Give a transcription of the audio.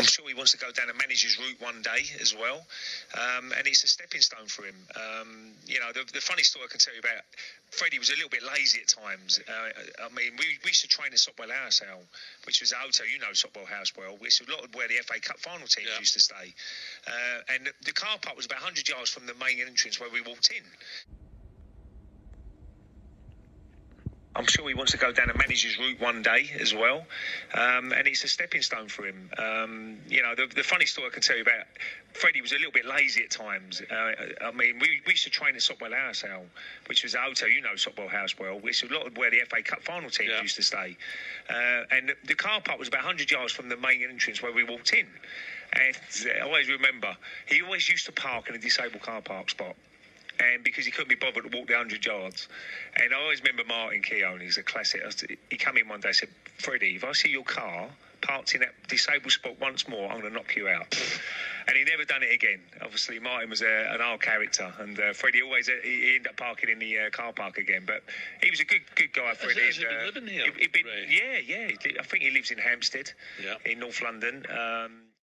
I'm sure he wants to go down a manager's route one day as well, um, and it's a stepping stone for him. Um, you know, the, the, funny story I can tell you about Freddie was a little bit lazy at times. Uh, I mean, we, we used to train at Sopwell House, Al, which was a hotel. You know Sopwell House well. It's a lot of where the FA Cup final teams yeah. used to stay, uh, and the, the car park was about 100 yards from the main entrance where we walked in. I'm sure he wants to go down a manager's route one day as well, um, and it's a stepping stone for him. Um, you know, the, the, funny story I can tell you about Freddie was a little bit lazy at times. Uh, I mean, we, we used to train at Sopwell House, Al, which was a hotel. You know Sopwell House well. It's a lot of where the FA Cup final teams yeah. used to stay, uh, and the, the car park was about 100 yards from the main entrance where we walked in. And I always remember, he always used to park in a disabled car park spot and because he couldn't be bothered to walk the 100 yards. And I always remember Martin Keown, he's a classic. He came in one day and said, Freddie, if I see your car parked in that disabled spot once more, I'm going to knock you out. and he never done it again. Obviously, Martin was a, an old character, and uh, Freddie always uh, he ended up parking in the uh, car park again. But he was a good good guy, Freddie. Has, has he been uh, living here? He, been, yeah, yeah. I think he lives in Hampstead, yeah. in North London. Um,